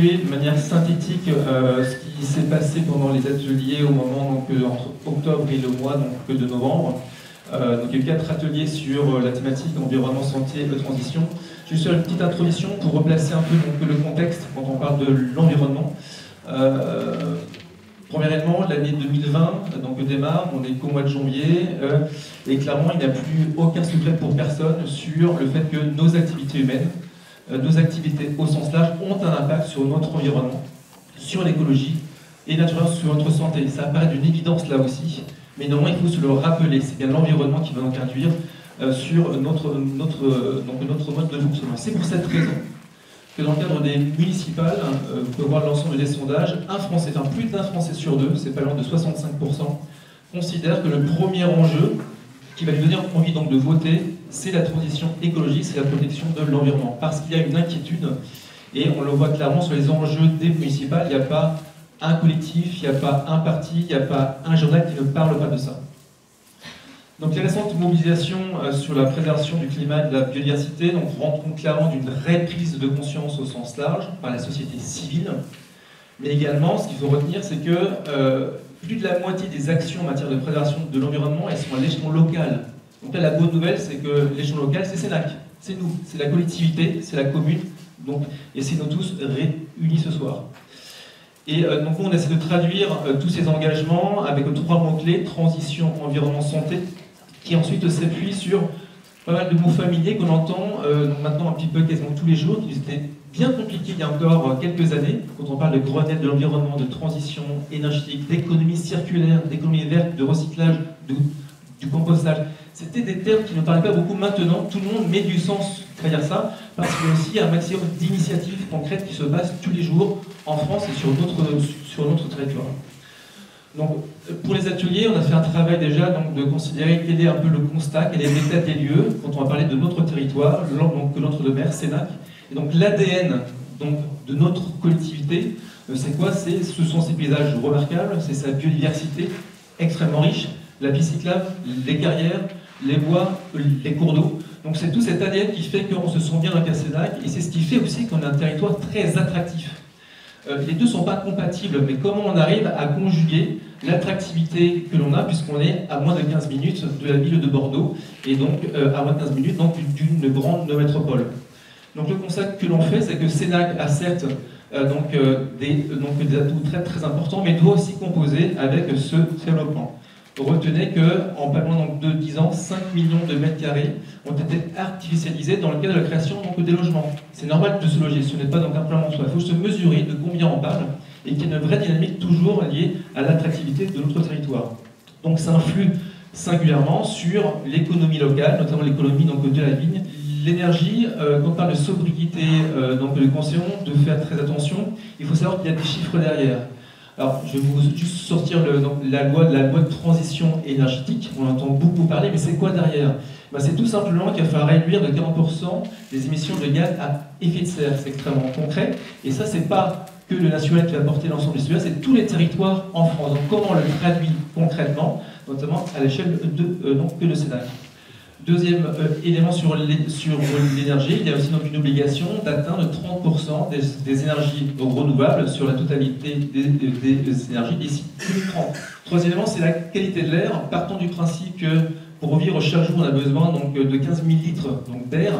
de manière synthétique euh, ce qui s'est passé pendant les ateliers au moment donc, euh, entre octobre et le mois donc, de novembre. Euh, donc, il y a eu quatre ateliers sur la thématique environnement, santé et transition. Juste une petite introduction pour replacer un peu donc, le contexte quand on parle de l'environnement. Premièrement, l'année 2020 donc, démarre, on est qu'au mois de janvier, et clairement, il n'y a plus aucun secret pour personne sur le fait que nos activités humaines, euh, nos activités au sens large ont un impact sur notre environnement, sur l'écologie et naturellement sur notre santé. Ça apparaît d'une évidence là aussi, mais néanmoins il faut se le rappeler, c'est bien l'environnement qui va donc induire euh, sur notre, notre, euh, donc notre mode de fonctionnement. C'est pour cette raison que dans le cadre des municipales, vous pouvez voir l'ensemble des sondages, un Français, enfin plus d'un Français sur deux, c'est pas loin de 65%, considère que le premier enjeu qui va lui donner envie donc de voter, c'est la transition écologique, c'est la protection de l'environnement. Parce qu'il y a une inquiétude, et on le voit clairement sur les enjeux des municipales, il n'y a pas un collectif, il n'y a pas un parti, il n'y a pas un journal qui ne parle pas de ça. Donc les récentes mobilisations euh, sur la préservation du climat et de la biodiversité donc, rendent compte clairement d'une vraie prise de conscience au sens large par la société civile. Mais également, ce qu'il faut retenir, c'est que euh, plus de la moitié des actions en matière de préservation de l'environnement, elles sont à l'échelon local. Donc là, la bonne nouvelle, c'est que l'échelon local, c'est Sénac, c'est nous, c'est la collectivité, c'est la commune, donc, et c'est nous tous réunis ce soir. Et euh, donc on essaie de traduire euh, tous ces engagements avec trois mots-clés, transition, environnement, santé, qui ensuite s'appuient sur pas mal de mots familiers qu'on entend euh, maintenant un petit peu quasiment tous les jours, qui étaient bien compliqué il y a encore quelques années, quand on parle de Grenelle de l'environnement, de transition énergétique, d'économie circulaire, d'économie verte, de recyclage, du compostage. C'était des termes qui ne parlaient pas beaucoup maintenant. Tout le monde met du sens derrière ça, parce qu'il y a aussi un maximum d'initiatives concrètes qui se passent tous les jours en France et sur notre, sur territoire. Donc, pour les ateliers, on a fait un travail déjà donc, de considérer quel est un peu le constat, quel est l'état des lieux, quand on va parler de notre territoire, donc notre de mer, Sénac, et donc l'ADN de notre collectivité, euh, c'est quoi? Ce sont ces paysages remarquables, c'est sa biodiversité extrêmement riche, la cyclable, les carrières, les bois, les cours d'eau. Donc c'est tout cet ADN qui fait qu'on se sent bien dans Cassénac et c'est ce qui fait aussi qu'on a un territoire très attractif. Euh, les deux ne sont pas compatibles, mais comment on arrive à conjuguer l'attractivité que l'on a, puisqu'on est à moins de 15 minutes de la ville de Bordeaux, et donc euh, à moins de 15 minutes d'une grande métropole. Donc le constat que l'on fait, c'est que Sénac a certes euh, donc, des, donc, des, atouts très, très importants, mais doit aussi composer avec ce développement. Retenez qu'en pas moins de 10 ans, 5 millions de mètres carrés ont été artificialisés dans le cadre de la création donc, des logements. C'est normal de se loger, ce n'est pas donc un plan en soi. Il faut se mesurer de combien on parle et qu'il y a une vraie dynamique toujours liée à l'attractivité de notre territoire. Donc ça influe singulièrement sur l'économie locale, notamment l'économie de la vigne, L'énergie, euh, quand on parle de sobriété, euh, donc de conseillons de faire très attention, il faut savoir qu'il y a des chiffres derrière. Alors, je vais vous juste sortir la, loi, la loi de transition énergétique, on entend beaucoup parler, mais c'est quoi derrière? Ben, C'est tout simplement qu'il va falloir réduire de 40% les émissions de gaz à effet de serre. C'est extrêmement concret. Et ça, c'est pas que le national qui va porter l'ensemble du sujet, c'est tous les territoires en France. Donc, comment on le traduit concrètement, notamment à l'échelle de, euh, donc, de Sénat Deuxième euh, élément sur l'énergie, il y a aussi donc une obligation d'atteindre 30% des, énergies renouvelables sur la totalité des, énergies d'ici 2030. Troisième élément, c'est la qualité de l'air. Partons du principe que pour vivre chaque jour, on a besoin de 15 000 litres d'air.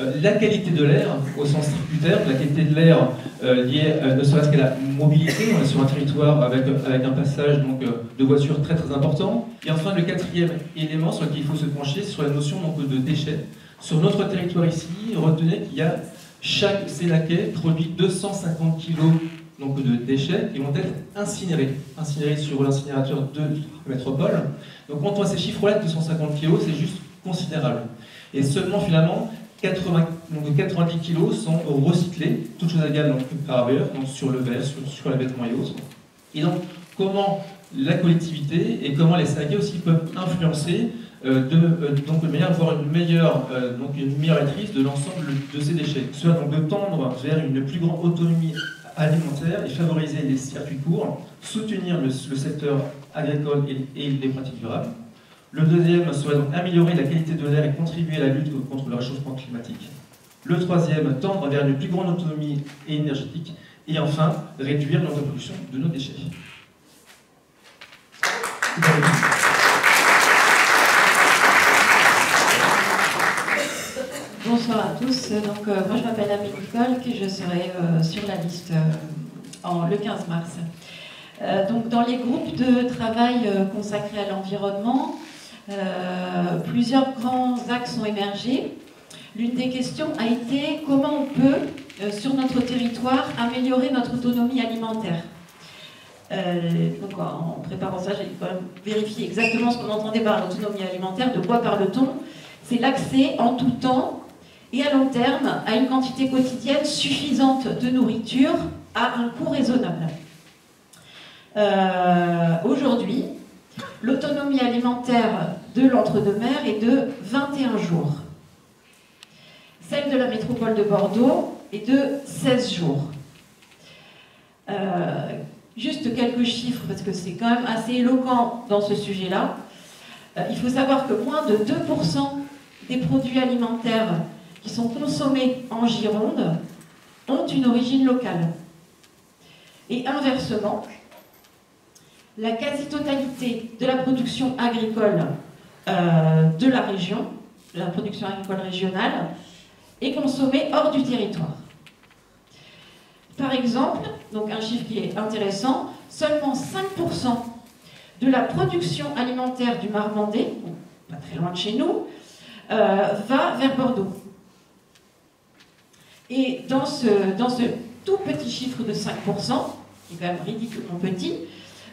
Euh, la qualité de l'air, au sens terme, la qualité de l'air euh, liée euh, ne serait-ce qu'à la mobilité, on est sur un territoire avec, avec un passage donc, de voitures très très important. Et enfin, le quatrième élément sur lequel il faut se pencher, sur la notion donc, de déchets. Sur notre territoire ici, retenez qu'il y a chaque Sénaquet produit 250 kg donc, de déchets qui vont être incinérés, incinérés sur l'incinérateur de métropole. Donc quand on a ces chiffres-là, 250 kg, c'est juste considérable. Et seulement finalement 80, donc 90 kg sont recyclés, toutes choses égales donc, par ailleurs, sur le verre, sur, sur les vêtements et autres. Et donc, comment la collectivité et comment les syndicats aussi peuvent influencer euh, de, euh, donc, de manière à avoir une meilleure, euh, donc une meilleure maîtrise de l'ensemble de ces déchets. Soit donc de tendre vers une plus grande autonomie alimentaire et favoriser les circuits courts, soutenir le, secteur agricole et les pratiques durables, le deuxième serait donc améliorer la qualité de l'air et contribuer à la lutte contre le réchauffement climatique. Le troisième, tendre vers une plus grande autonomie énergétique. Et enfin, réduire pollution de nos déchets. Bonsoir à tous. Donc, euh, moi, je m'appelle Amélie Nicole et je serai euh, sur la liste euh, le 15 mars. donc, dans les groupes de travail consacrés à l'environnement, plusieurs grands axes ont émergé. L'une des questions a été comment on peut, sur notre territoire, améliorer notre autonomie alimentaire. donc en préparant ça, j'ai quand même vérifié exactement ce qu'on entendait par l'autonomie alimentaire, de quoi parle-t-on C'est l'accès en tout temps et à long terme à une quantité quotidienne suffisante de nourriture à un coût raisonnable. Euh, aujourd'hui, l'autonomie alimentaire de l'entre-deux-mer est de 21 jours. Celle de la métropole de Bordeaux est de 16 jours. Euh, juste quelques chiffres, parce que c'est quand même assez éloquent dans ce sujet-là. Euh, il faut savoir que moins de 2% des produits alimentaires qui sont consommés en Gironde ont une origine locale. Et inversement, la quasi-totalité de la production agricole euh, de la région, la production agricole régionale, est consommée hors du territoire. Par exemple, donc un chiffre qui est intéressant, seulement 5% de la production alimentaire du Marmandais, pas très loin de chez nous, euh, va vers Bordeaux. Et dans ce, dans ce tout petit chiffre de 5%, qui est quand même ridiculement petit,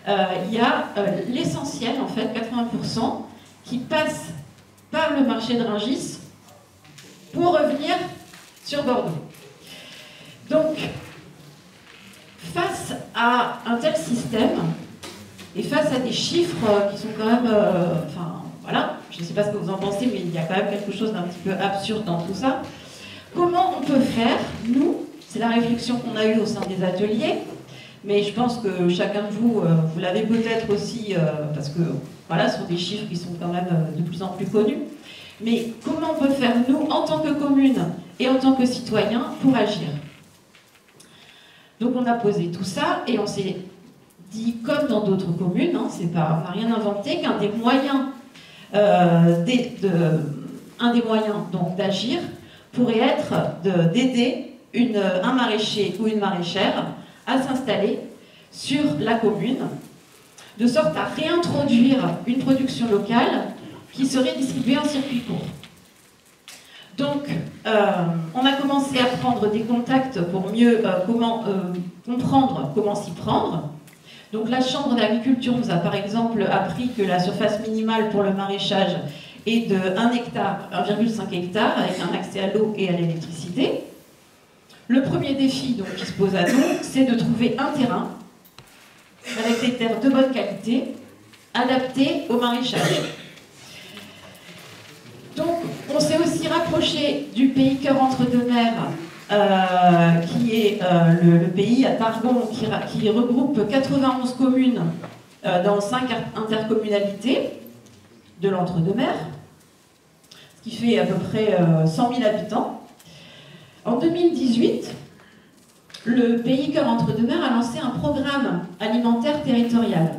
il y a euh, l'essentiel, en fait, 80%, qui passe par le marché de Rungis pour revenir sur Bordeaux. Donc, face à un tel système, et face à des chiffres qui sont quand même, euh, enfin, voilà, je ne sais pas ce que vous en pensez, mais il y a quand même quelque chose d'un petit peu absurde dans tout ça. Comment on peut faire, nous, c'est la réflexion qu'on a eue au sein des ateliers, mais je pense que chacun de vous, euh, vous l'avez peut-être aussi, euh, parce que voilà, ce sont des chiffres qui sont quand même euh, de plus en plus connus. Mais comment on peut faire, nous, en tant que commune et en tant que citoyens, pour agir? Donc on a posé tout ça et on s'est dit, comme dans d'autres communes, hein, pas, on n'a rien inventé, qu'un des moyens, un des moyens donc d'agir, pourrait être d'aider un maraîcher ou une maraîchère à s'installer sur la commune, de sorte à réintroduire une production locale qui serait distribuée en circuit court. Donc, euh, on a commencé à prendre des contacts pour mieux euh, euh, comprendre comment s'y prendre. Donc, la Chambre d'agriculture nous a par exemple appris que la surface minimale pour le maraîchage et de 1 hectare, 1,5 hectare, avec un accès à l'eau et à l'électricité. Le premier défi donc, qui se pose à nous, c'est de trouver un terrain avec des terres de bonne qualité, adaptées au maraîchage. Donc, on s'est aussi rapproché du pays cœur entre deux mers, euh, qui est euh, le, pays à Targon, qui, regroupe 91 communes euh, dans 5 intercommunalités de l'entre-deux-mers, ce qui fait à peu près 100 euh, 000 habitants. En 2018, le pays Cœur Entre-deux-Mers a lancé un programme alimentaire territorial.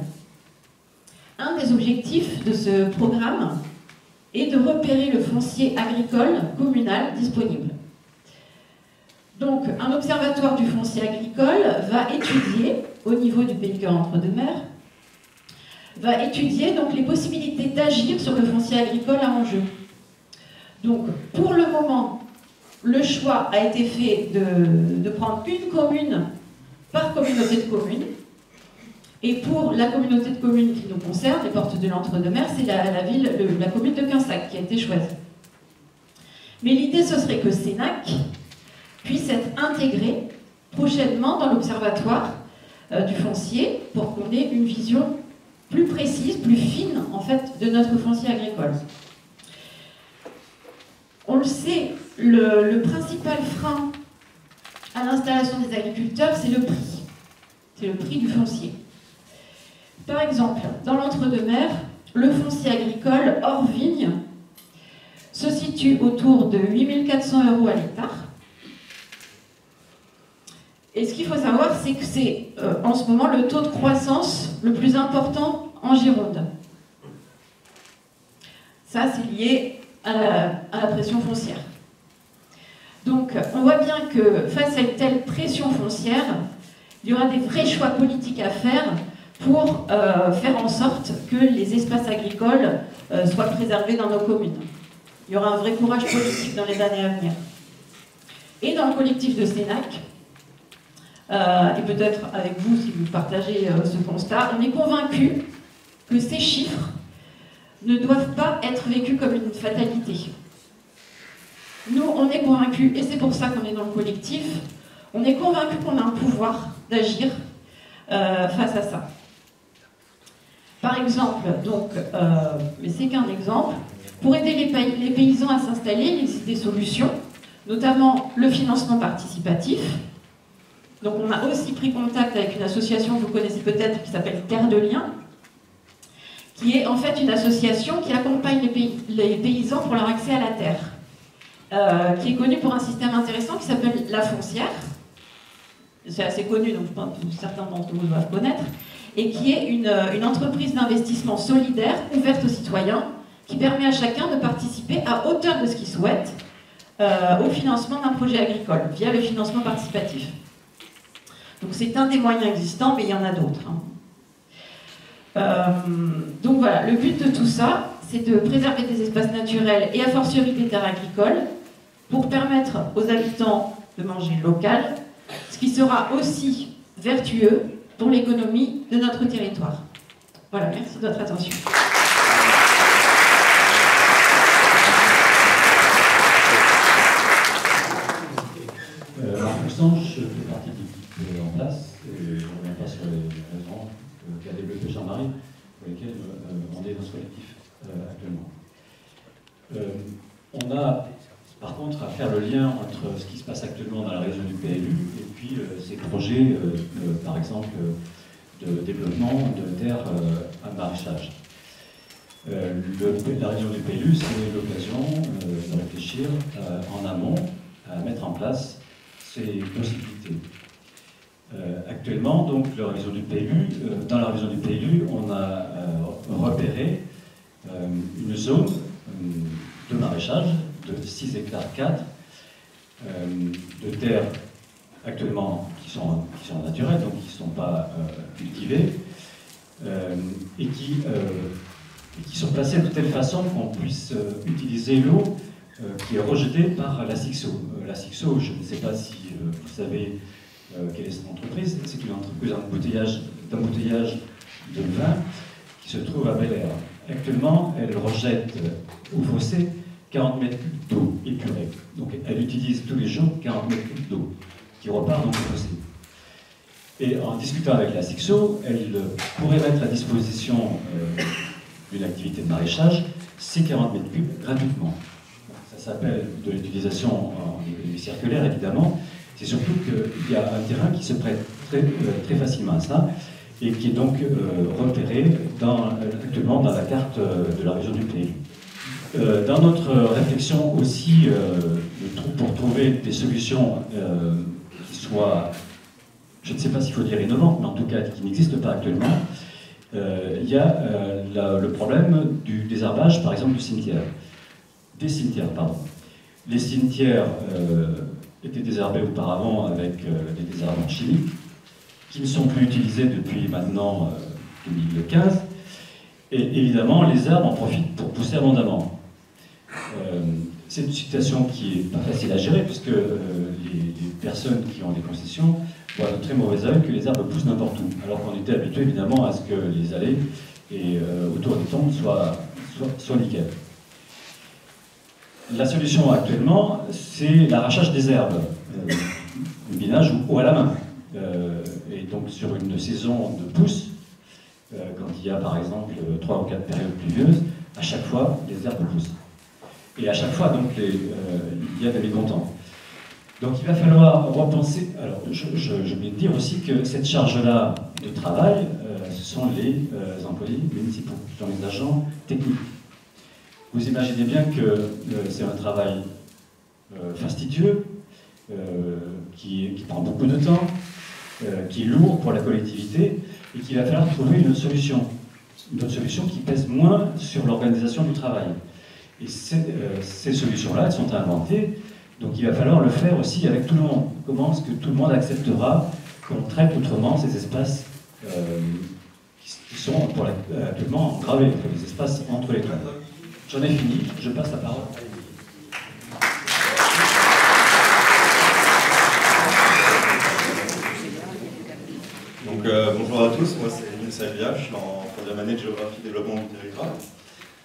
Un des objectifs de ce programme est de repérer le foncier agricole communal disponible. Donc, un observatoire du foncier agricole va étudier, au niveau du pays Cœur Entre-deux-Mers, va étudier donc les possibilités d'agir sur le foncier agricole à enjeu. Donc, pour le moment, le choix a été fait de, prendre une commune par communauté de communes. Et pour la communauté de communes qui nous concerne, les portes de l'Entre-deux-Mers, c'est la, ville, la commune de Quinsac qui a été choisie. Mais l'idée, ce serait que Sénac puisse être intégré prochainement dans l'observatoire euh, du foncier pour qu'on ait une vision plus précise, plus fine en fait de notre foncier agricole. On le sait, le, principal frein à l'installation des agriculteurs, c'est le prix. C'est le prix du foncier. Par exemple, dans l'entre-deux-mers, le foncier agricole hors vigne se situe autour de 8400 euros à l'hectare. Et ce qu'il faut savoir, c'est que c'est en ce moment le taux de croissance le plus important en Gironde. Ça, c'est lié à la, pression foncière. On voit bien que face à une telle pression foncière, il y aura des vrais choix politiques à faire pour euh, faire en sorte que les espaces agricoles euh, soient préservés dans nos communes. Il y aura un vrai courage politique dans les années à venir. Et dans le collectif de Sénac, euh, et peut-être avec vous si vous partagez ce constat, on est convaincu que ces chiffres ne doivent pas être vécus comme une fatalité. Nous, on est convaincus, et c'est pour ça qu'on est dans le collectif, on est convaincus qu'on a un pouvoir d'agir euh, face à ça. Par exemple, donc, euh, mais c'est qu'un exemple, pour aider les, les paysans à s'installer, il existe des solutions, notamment le financement participatif. Donc on a aussi pris contact avec une association que vous connaissez peut-être qui s'appelle Terre de Liens, qui est en fait une association qui accompagne les, paysans pour leur accès à la terre, euh, qui est connue pour un système intéressant qui s'appelle la foncière. C'est assez connu, donc je pense que certains d'entre vous doivent connaître, et qui est une, une entreprise d'investissement solidaire ouverte aux citoyens, qui permet à chacun de participer à hauteur de ce qu'il souhaite euh, au financement d'un projet agricole via le financement participatif. Donc c'est un des moyens existants, mais il y en a d'autres. Hein. Euh, donc voilà, le but de tout ça, c'est de préserver des espaces naturels et a fortiori des terres agricoles pour permettre aux habitants de manger local, ce qui sera aussi vertueux pour l'économie de notre territoire. Voilà, merci de votre attention. Euh, je fais partie de l'équipe en place, et je ne reviens pas sur les raisons qu'a développé Jean-Marie, pour lesquels euh, on est dans ce collectif euh, actuellement. Euh, on a par contre à faire le lien entre ce qui se passe actuellement dans la région du PLU et puis ces projets, par exemple, de développement de terres à maraîchage. la région du PLU, c'est l'occasion de réfléchir en amont à mettre en place ces possibilités. Euh, actuellement, donc, du euh, dans la région du PLU, on a euh, repéré une zone de maraîchage de 6 hectares 4 de terres actuellement qui sont, qui sont naturelles, donc qui ne sont pas cultivées, et qui, qui sont placées de telle façon qu'on puisse utiliser l'eau qui est rejetée par la SIXO. la SIXO, je ne sais pas si vous savez euh, quelle est cette entreprise C'est une entreprise d'embouteillage de vin qui se trouve à Bel Air. Actuellement, elle rejette au fossé 40 mètres cubes d'eau épurée. Donc elle utilise tous les jours 40 mètres cubes d'eau qui repart dans le fossé. Et en discutant avec la SIXO, elle pourrait mettre à disposition euh, d'une activité de maraîchage ces 40 mètres cubes gratuitement. Ça s'appelle de l'utilisation en économie circulaire, évidemment, c'est surtout qu'il y a un terrain qui se prête très, euh, facilement à ça et qui est donc euh, repéré dans, actuellement dans la carte euh, de la région du pays. dans notre réflexion aussi, pour trouver des solutions je ne sais pas s'il faut dire innovantes, mais en tout cas qui n'existent pas actuellement, il y a le problème du désherbage, par exemple, du cimetière. Des cimetières, pardon. Les cimetières étaient désherbés auparavant avec euh, des désherbants chimiques, qui ne sont plus utilisés depuis maintenant 2015. Euh, Et évidemment, les arbres en profitent pour pousser abondamment. Euh, c'est une situation qui n'est pas facile à gérer, puisque les, personnes qui ont des concessions voient de très mauvais œil que les arbres poussent n'importe où, alors qu'on était habitué évidemment à ce que les allées et autour des tombes soient, soient. La solution actuellement, c'est l'arrachage des herbes, euh, au binage ou, à la main. Euh, et donc sur une saison de pousse, euh, quand il y a par exemple trois ou quatre périodes pluvieuses, à chaque fois, les herbes poussent. Et à chaque fois, donc, il y a des mécontents. Donc il va falloir repenser. Alors, je, je, de dire aussi que cette charge-là de travail, ce sont les employés municipaux, ce sont les agents techniques. Vous imaginez bien que euh, c'est un travail euh, fastidieux, euh, qui, prend beaucoup de temps, qui est lourd pour la collectivité et qu'il va falloir trouver une autre solution. Une autre solution qui pèse moins sur l'organisation du travail. Et ces solutions-là, elles sont inventées, donc il va falloir le faire aussi avec tout le monde. Comment est-ce que tout le monde acceptera qu'on traite autrement ces espaces qui sont pour actuellement gravés, les espaces entre les toits J'en ai fini, je passe la parole. Donc, euh, bonjour à tous, moi c'est Emile Salvia, je suis en troisième année de géographie et développement du territoire.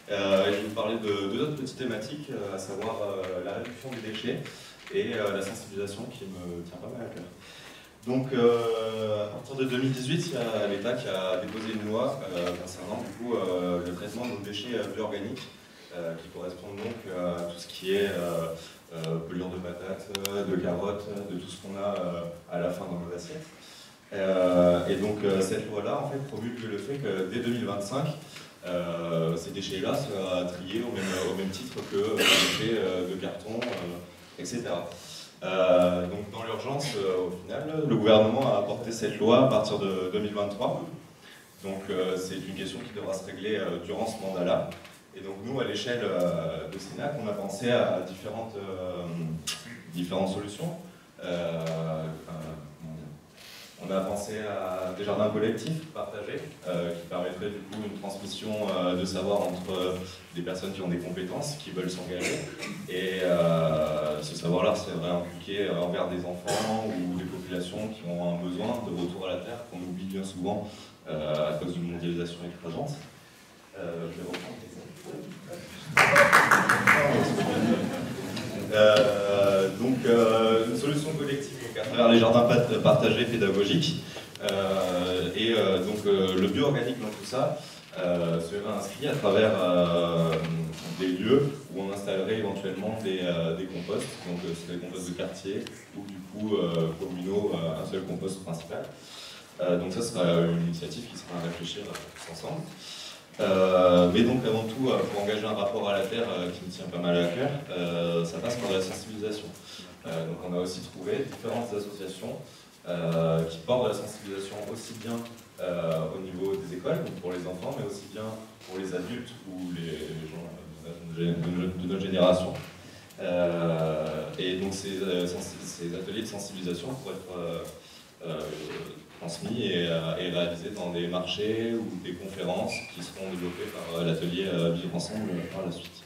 Euh, je vais vous parler de deux autres petites thématiques, euh, à savoir la réduction des déchets et la sensibilisation qui me tient pas mal à cœur. Donc, à partir de 2018, il y a l'État qui a déposé une loi concernant du coup, le traitement de nos déchets bioorganiques. Euh, qui correspondent donc à tout ce qui est euh, euh, pelure de patates, de carottes, de tout ce qu'on a à la fin dans nos assiettes. et donc cette loi-là en fait promulgue le fait que dès 2025, ces déchets-là soient triés au même, titre que les déchets de carton, etc. donc dans l'urgence, au final, le gouvernement a apporté cette loi à partir de 2023. Donc c'est une question qui devra se régler durant ce mandat-là. Et donc nous, à l'échelle euh, de Sénac, on a pensé à euh, différentes solutions. Euh, on a pensé à des jardins collectifs partagés, qui permettraient du coup une transmission de savoir entre des personnes qui ont des compétences, qui veulent s'engager. Et ce savoir-là serait impliqué envers des enfants ou des populations qui ont un besoin de retour à la Terre, qu'on oublie bien souvent à cause d'une mondialisation écrasante. je vais reprendre euh, donc, euh, une solution collective à travers les jardins partagés pédagogiques. Euh, et donc, le bio-organique dans tout ça serait inscrit à travers des lieux où on installerait éventuellement des, des composts, donc c'est des composts de quartier ou du coup communaux, un seul compost principal. donc ça sera une initiative qui sera à réfléchir tous ensemble. Euh, mais donc avant tout, euh, pour engager un rapport à la Terre euh, qui me tient pas mal à cœur, ça passe par la sensibilisation. Donc on a aussi trouvé différentes associations qui portent la sensibilisation aussi bien au niveau des écoles, donc pour les enfants, mais aussi bien pour les adultes ou les, gens de, notre génération. et donc ces, ateliers de sensibilisation pourraient être transmis et, euh, réalisés dans des marchés ou des conférences qui seront développées par euh, l'atelier euh, Vivre Ensemble par la suite.